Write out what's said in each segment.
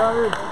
Obrigado.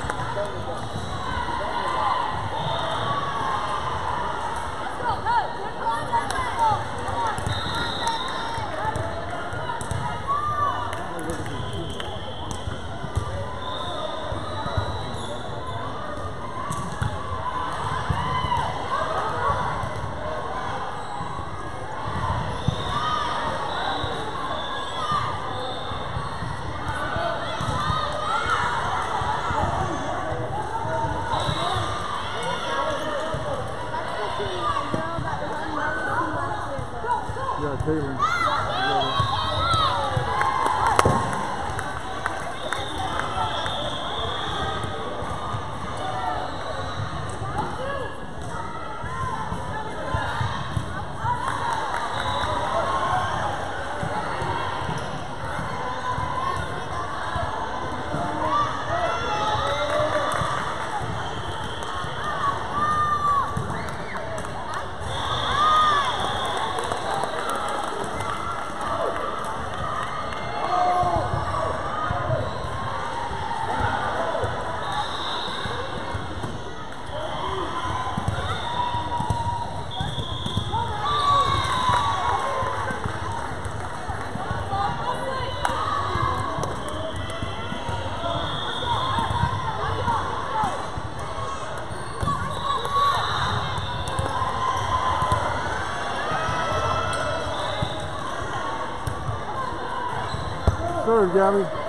Santiago.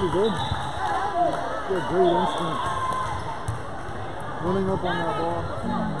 Pretty good. Had great instinct. Running up on that ball.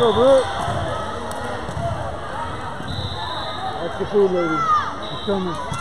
topu Hakkı Uğur'la ilgili.